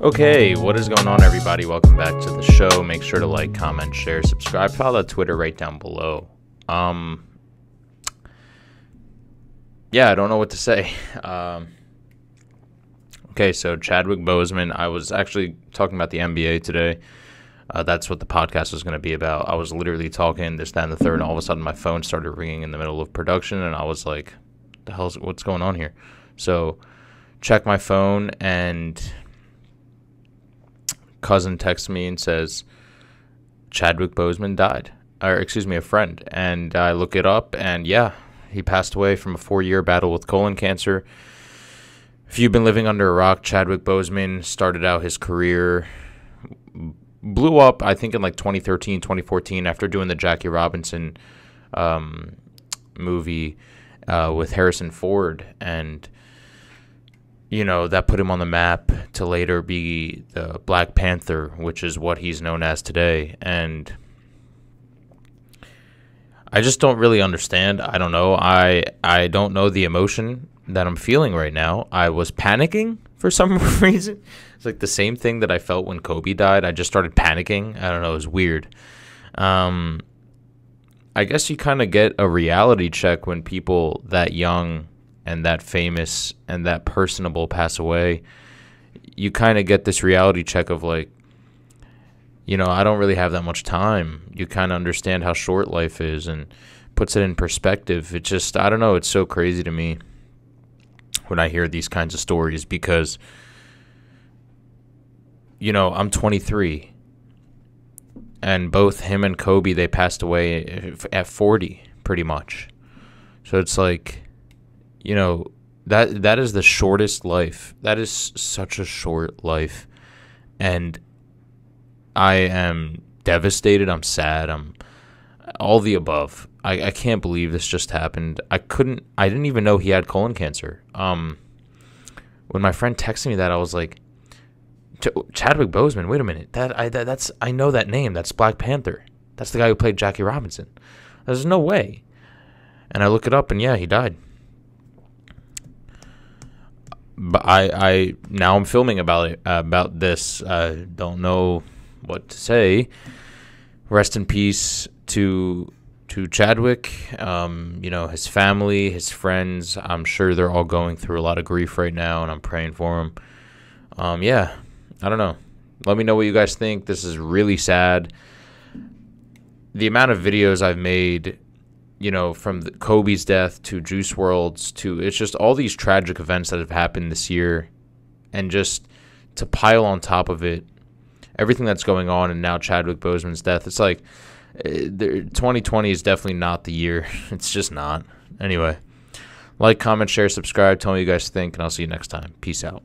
Okay, what is going on, everybody? Welcome back to the show. Make sure to like, comment, share, subscribe. Follow that Twitter right down below. Um, yeah, I don't know what to say. Um, okay, so Chadwick Boseman. I was actually talking about the NBA today. Uh, that's what the podcast was going to be about. I was literally talking this, that, and the third, and all of a sudden my phone started ringing in the middle of production, and I was like, "The hell's what's going on here?" So, check my phone, and cousin texts me and says Chadwick Boseman died, or excuse me, a friend, and I look it up, and yeah, he passed away from a four-year battle with colon cancer. If you've been living under a rock, Chadwick Boseman started out his career blew up I think in like 2013, 2014 after doing the Jackie Robinson um, movie uh, with Harrison Ford and you know that put him on the map to later be the Black Panther, which is what he's known as today and I just don't really understand. I don't know. I I don't know the emotion that I'm feeling right now. I was panicking for some reason. It's like the same thing that I felt when Kobe died. I just started panicking. I don't know. It was weird. Um, I guess you kind of get a reality check when people that young and that famous and that personable pass away. You kind of get this reality check of like, you know, I don't really have that much time. You kind of understand how short life is and puts it in perspective. It just, I don't know, it's so crazy to me when I hear these kinds of stories because you know, I'm 23 and both him and Kobe they passed away eh, at 40 pretty much. So it's like you know, that that is the shortest life. That is such a short life. And I am devastated, I'm sad, I'm all the above. I, I can't believe this just happened. I couldn't I didn't even know he had colon cancer. Um when my friend texted me that I was like Chadwick Boseman, wait a minute. That I that, that's I know that name. That's Black Panther. That's the guy who played Jackie Robinson. There's no way. And I look it up and yeah, he died. But I I now I'm filming about it uh, about this. I don't know what to say. Rest in peace to to Chadwick, um, you know, his family, his friends. I'm sure they're all going through a lot of grief right now, and I'm praying for them. Um, yeah, I don't know. Let me know what you guys think. This is really sad. The amount of videos I've made, you know, from Kobe's death to Juice WRLD's to it's just all these tragic events that have happened this year, and just to pile on top of it, everything that's going on, and now Chadwick Boseman's death. It's like 2020 eh, is definitely not the year. It's just not. Anyway, like, comment, share, subscribe. Tell me what you guys think, and I'll see you next time. Peace out.